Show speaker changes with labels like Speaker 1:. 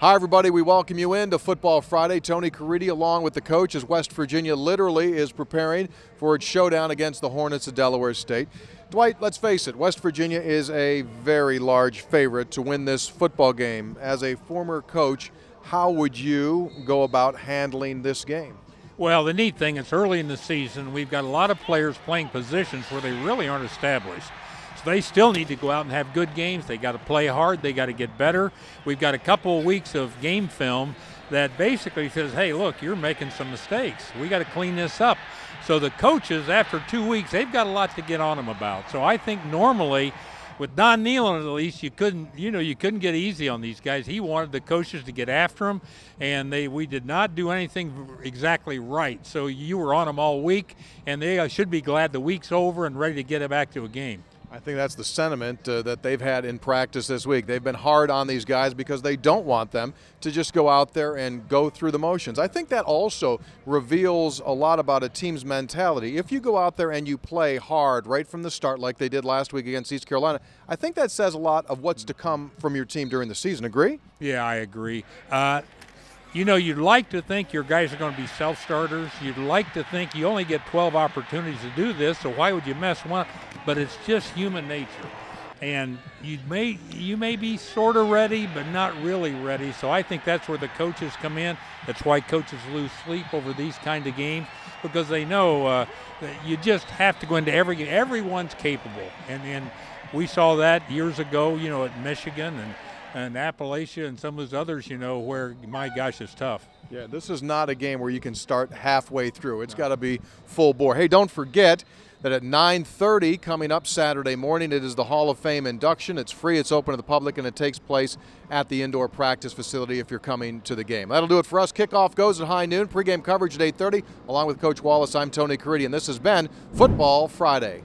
Speaker 1: Hi, everybody. We welcome you into Football Friday. Tony Caridi, along with the coach, as West Virginia literally is preparing for its showdown against the Hornets of Delaware State. Dwight, let's face it, West Virginia is a very large favorite to win this football game. As a former coach, how would you go about handling this game?
Speaker 2: Well, the neat thing, it's early in the season. We've got a lot of players playing positions where they really aren't established. So they still need to go out and have good games. They got to play hard. They got to get better. We've got a couple of weeks of game film that basically says, hey, look, you're making some mistakes. We got to clean this up. So the coaches, after two weeks, they've got a lot to get on them about. So I think normally with Don Nehlen at least you couldn't you know you couldn't get easy on these guys. He wanted the coaches to get after them, and they we did not do anything exactly right. So you were on them all week, and they uh, should be glad the week's over and ready to get it back to a game.
Speaker 1: I think that's the sentiment uh, that they've had in practice this week. They've been hard on these guys because they don't want them to just go out there and go through the motions. I think that also reveals a lot about a team's mentality. If you go out there and you play hard right from the start, like they did last week against East Carolina, I think that says a lot of what's to come from your team during the season. Agree?
Speaker 2: Yeah, I agree. Uh, you know, you'd like to think your guys are going to be self starters. You'd like to think you only get 12 opportunities to do this, so why would you mess one? But it's just human nature. And you may you may be sort of ready, but not really ready. So I think that's where the coaches come in. That's why coaches lose sleep over these kind of games because they know uh, that you just have to go into every game. Everyone's capable, and and we saw that years ago. You know, at Michigan and and Appalachia and some of those others, you know, where my gosh, it's tough.
Speaker 1: Yeah, this is not a game where you can start halfway through. It's no. got to be full bore. Hey, don't forget that at 9:30 coming up Saturday morning, it is the Hall of Fame induction. It's free, it's open to the public, and it takes place at the indoor practice facility if you're coming to the game. That'll do it for us. Kickoff goes at high noon. Pregame coverage at 8:30, along with Coach Wallace. I'm Tony Caridi, and this has been Football Friday.